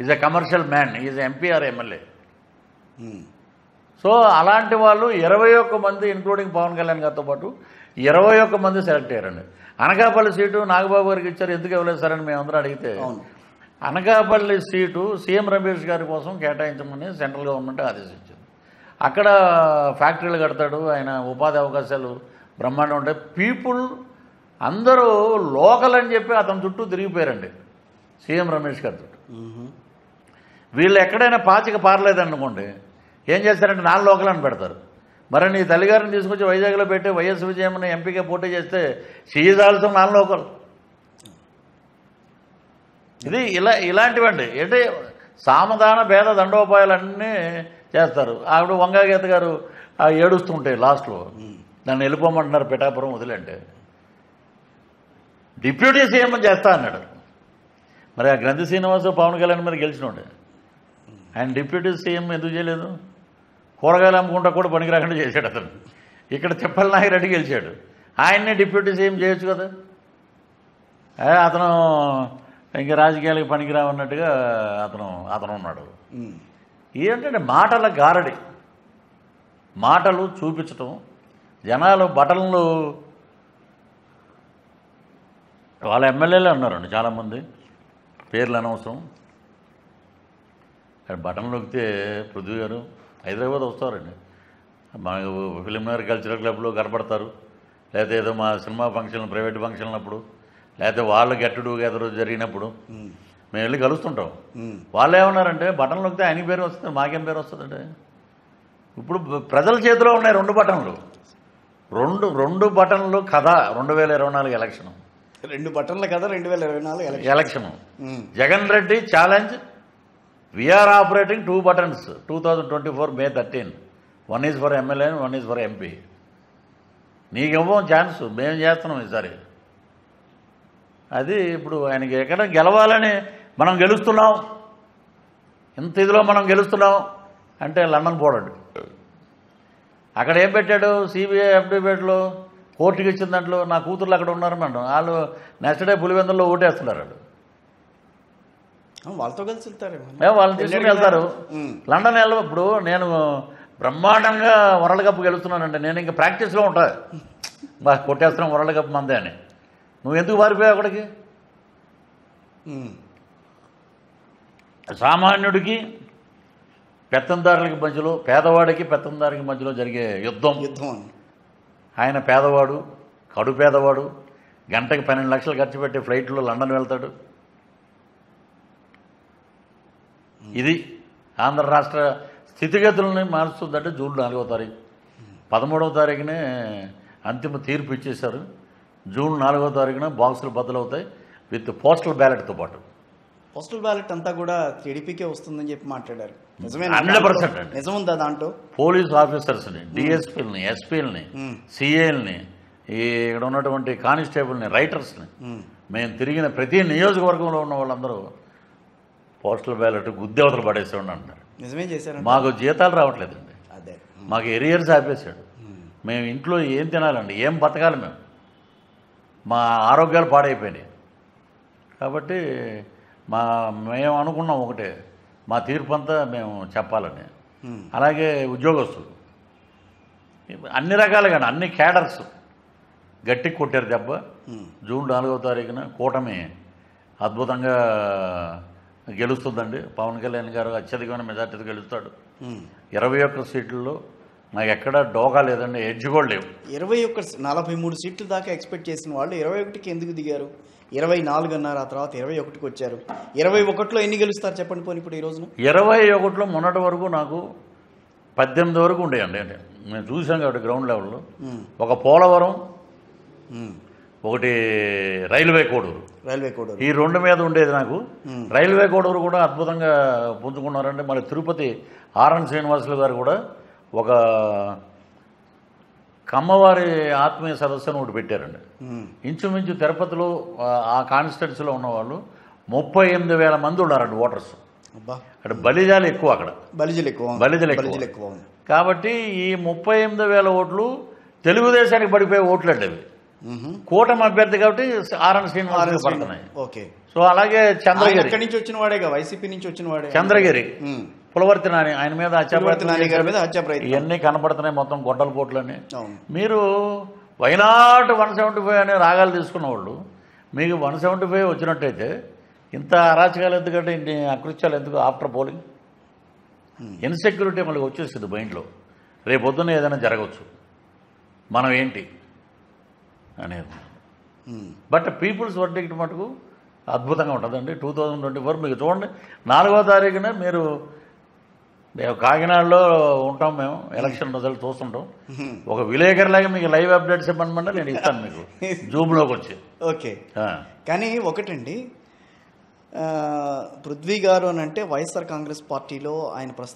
Is a commercial man is MP or MLA. So అలాంటి వాళ్ళు ఇరవై ఒక్క మంది ఇంక్లూడింగ్ పవన్ కళ్యాణ్ గారితో పాటు ఇరవై ఒక్క మంది సెలెక్ట్ అయ్యారండి. అనకాపల్లి సీటు నాగబాబు గారికి ఇచ్చారు ఎందుకు ఇవ్వలేదు సార్ అని మేమందరం అడిగితే అనకాపల్లి సీటు సీఎం రమేష్ గారి కోసం కేటాయించమని సెంట్రల్ గవర్నమెంట్ ఆదేశించింది. అక్కడ ఫ్యాక్టరీలు కడతాడు ఆయన ఉపాధి అవకాశాలు బ్రహ్మాండం ఉంటాయి. పీపుల్ అందరూ లోకల్ అని చెప్పి అతని చుట్టూ తిరిగిపోయారండి. సీఎం రమేష్ గారి చుట్టూ. వీళ్ళు ఎక్కడైనా పాచిక పారలేదనుకోండి ఏం చేస్తారంటే నాలుగు లోకల్ అని పెడతారు. మరి నీ తల్లిగారిని తీసుకొచ్చి వైజాగ్లో పెట్టి వైఎస్ విజయమ్మని ఎంపీగా పోటీ చేస్తే షీఈ్ ఆల్సో నాన్ లోకల్. ఇది ఇలా ఇలాంటివండి. అంటే సామధాన భేద దండోపాయాలన్నీ చేస్తారు. ఆవిడ వంగాగీత గారు ఆ ఏడుస్తుంటాయి లాస్ట్లో నన్ను వెళ్ళిపోమంటున్నారు పిఠాపురం వదిలేంటే డిప్యూటీ సీఎం చేస్తా అన్నాడు. మరి ఆ గ్రంథి శ్రీనివాసు పవన్ కళ్యాణ్ మీద గెలిచినోడే. ఆయన డిప్యూటీ సీఎం ఎందుకు చేయలేదు? కూరగాయలు అమ్ముకుంటా కూడా పనికి రాకుండా చేశాడు అతను. ఇక్కడ తిప్పల నాగిరెడ్డి గెలిచాడు. ఆయన్నే డిప్యూటీ సీఎం చేయొచ్చు కదా? అతను ఇంక రాజకీయాలకు పనికిరావన్నట్టుగా అతను అతను ఉన్నాడు. ఏంటంటే మాటల గారడి. మాటలు చూపించటం జనాలు బటన్లు వాళ్ళ ఎమ్మెల్యేలే ఉన్నారండి చాలామంది. పేర్లు అనవసరం. బటన్ నొక్కితే పృథ్వీ గారు హైదరాబాద్ వస్తారండి. మా ఫిలింనగర్ కల్చరల్ క్లబ్లో కనపడతారు. లేకపోతే ఏదో మా సినిమా ఫంక్షన్ ప్రైవేట్ ఫంక్షన్ అప్పుడు లేకపోతే వాళ్ళ గెట్ టుగెదర్ జరిగినప్పుడు. మేము వెళ్ళి కలుస్తుంటాం. వాళ్ళు ఏమన్నారంటే బటన్ నొక్కితే ఆయన పేరు వస్తుంది మాకేం పేరు వస్తుందంటే ఇప్పుడు ప్రజల చేతిలో ఉన్నాయి రెండు బటన్లు. రెండు రెండు బటన్లు కథ రెండు వేల ఇరవై నాలుగు ఎలక్షన్. రెండు బటన్ల కదా రెండు వేల ఇరవై నాలుగు election. Jagan Reddy challenge we are operating two buttons two thousand twenty four May thirteen one is for MLA one is for MP నీకు ఇవ్వం ఛాన్స్ మేము చేస్తున్నాం ఈసారి? అది ఇప్పుడు ఆయనకి ఎక్కడ గెలవాలని మనం గెలుస్తున్నాం. ఇంత ఇదిలో మనం గెలుస్తున్నాం అంటే లండన్ పోడాడు అక్కడ ఏం పెట్టాడు? సిబిఐ అఫిడవిట్లో కోర్టుకి ఇచ్చిన దాంట్లో నా కూతుర్లు అక్కడ ఉన్నారు మేడం. వాళ్ళు నెక్స్ట్ డే పులివెందుల్లో ఓటేస్తున్నారు వాళ్ళు. వాళ్ళతో కలిసి వెళ్తారేమో. మేము వాళ్ళని తీసుకుని వెళ్తారు. లండన్ వెళ్ళ ఇప్పుడు నేను బ్రహ్మాండంగా వరల్డ్ కప్ గెలుస్తున్నానంటే నేను ఇంకా ప్రాక్టీస్లో ఉంటా. బా కొట్టేస్తున్నాం వరల్డ్ కప్ మందే అని. నువ్వు ఎందుకు పారిపోయావు అక్కడికి. సామాన్యుడికి పెత్తందారులకి మధ్యలో పేదవాడికి పెత్తందారికి మధ్యలో జరిగే యుద్ధం. యుద్ధం ఆయన పేదవాడు కడు పేదవాడు గంటకి పన్నెండు లక్షలు ఖర్చు పెట్టి ఫ్లైట్లో లండన్ వెళ్తాడు. ఇది ఆంధ్ర రాష్ట్ర స్థితిగతులని మారుస్తుందంటే జూన్ నాలుగో తారీఖు. పదమూడవ తారీఖునే అంతిమ తీర్పు ఇచ్చేశారు. జూన్ నాలుగో తారీఖున బాక్సులు బద్దలవుతాయి విత్ పోస్టల్ బ్యాలెట్తో పాటు. పోస్టల్ బ్యాలెట్ అంతా కూడా టీడీపీకే వస్తుందని చెప్పి మాట్లాడారు. నిజమే 100% అండి. నిజం ఉందా దాంట్లో? పోలీస్ ఆఫీసర్స్ని డిఎస్పీలని ఎస్పీలని. సిఏల్ని ఈ ఇక్కడ ఉన్నటువంటి కానిస్టేబుల్ని రైటర్స్ని. మేము తిరిగిన ప్రతి నియోజకవర్గంలో ఉన్న వాళ్ళందరూ పోస్టల్ బ్యాలెట్ గుద్దెవతలు పడేసేవాడు అంటారు. నిజమే చేశారంట. మాకు జీతాలు రావట్లేదండి. అదే. మాకు ఎరియర్స్ ఆపేశాడు. మేము. ఇంట్లో ఏం తినాలండి? ఏం బతకాలి మేము? మా ఆరోగ్యాలు పాడైపోయినాయి. కాబట్టి మా మేము అనుకున్నాం ఒకటే మా తీర్పు అంతా మేము చెప్పాలని. అలాగే ఉద్యోగస్తులు. అన్ని రకాలుగా అన్ని క్యాడర్స్. గట్టి కొట్టారు దెబ్బ. జూన్ నాలుగవ తారీఖున కూటమి అద్భుతంగా గెలుస్తుందండి. పవన్ కళ్యాణ్ గారు అత్యధికమైన మెజార్టీతో గెలుస్తాడు. ఇరవై ఒక్క సీట్లలో నాకు ఎక్కడ డోకా లేదండి ఎడ్జ్ కూడా లేవు. ఇరవై ఒక్క నలభై మూడు సీట్ల దాకా ఎక్స్పెక్ట్ చేసిన వాళ్ళు ఇరవై ఒకటికి ఎందుకు దిగారు? ఇరవై నాలుగు అన్నారు ఆ తర్వాత ఇరవై ఒకటికి వచ్చారు. ఇరవై ఒకటిలో ఎన్ని గెలుస్తారు చెప్పండి పోనీ ఇప్పుడు ఈ రోజున? ఇరవై ఒకటిలో మొన్నటి వరకు నాకు పద్దెనిమిది వరకు ఉండేయండి. అంటే మేము చూసాం కాబట్టి గ్రౌండ్ లెవెల్లో. ఒక పోలవరం. ఒకటి రైల్వే కోడూరు రైల్వే కోడూరు ఈ రెండు మీద ఉండేది నాకు. రైల్వే కోడూరు కూడా అద్భుతంగా పుంజుకున్నారంటే మళ్ళీ తిరుపతి ఆర్ఎన్ శ్రీనివాసులు గారు కూడా ఒక కమ్మవారి ఆత్మీయ సదస్సును ఒకటి పెట్టారండి. ఇంచుమించు తిరుపతిలో ఆ- కాన్స్టిట్యున్సీలో ఉన్నవాళ్ళు ముప్పై ఎనిమిది వేల మంది ఉన్నారండి ఓటర్స్ అక్కడ బలిజాలు ఎక్కువ అక్కడ బలిజలు ఎక్కువ. బలిజలు ఎక్కువ. బలిజలు ఎక్కువ ఉంది. కాబట్టి ఈ ముప్పై ఎనిమిది వేల ఓట్లు తెలుగుదేశానికి పడిపోయే ఓట్లు అండి అవి. కూటమి అభ్యర్థి కాబట్టి ఆర్ఎన్ శ్రీనివాస్ పడుతున్నాయి. ఓకే. సో అలాగే చంద్రగిరి. ఎక్కడి నుంచి వచ్చిన వాడేగా వైసీపీ నుంచి వచ్చిన వాడే. చంద్రగిరి. పులవర్తి నాని ఆయన మీద హత్యాప్రయత్నం ఇవన్నీ కనపడుతున్నాయి మొత్తం గొడ్డల పోట్లన్నీ. అవును. మీరు వైనాట్ వన్ సెవెంటీ ఫైవ్ అనే రాగాలు తీసుకున్న వాళ్ళు మీకు వన్ సెవెంటీ ఫైవ్ వచ్చినట్టయితే ఇంత అరాచకాలు ఎందుకంటే ఇన్ని అకృత్యాలు ఎందుకు ఆఫ్టర్ పోలింగ్? ఇన్సెక్యూరిటీ మళ్ళీ వచ్చేస్తుంది మైండ్లో. రేపు పొద్దున్న ఏదైనా జరగవచ్చు. మనం ఏంటి? అనేది. ఉమ్. బట్ పీపుల్స్ వర్డిక్ట్ మటుకు అద్భుతంగా ఉంటుందండి. టూ థౌజండ్ ట్వంటీ ఫోర్ మీకు చూడండి నాలుగో తారీఖున మీరు మేము కాకినాడలో ఉంటాం మేము ఎలక్షన్ రిజల్ట్ చూస్తుంటాం. ఒక విలేకరులాగా మీకు లైవ్ అప్డేట్స్ ఇవ్వమంటే నేను ఇస్తాను మీకు. జూమ్లోకి వచ్చి. ఓకే. కానీ ఒకటండి పృథ్వీ గారు అని అంటే వైఎస్ఆర్ కాంగ్రెస్ పార్టీలో ఆయన ప్రస్తుతం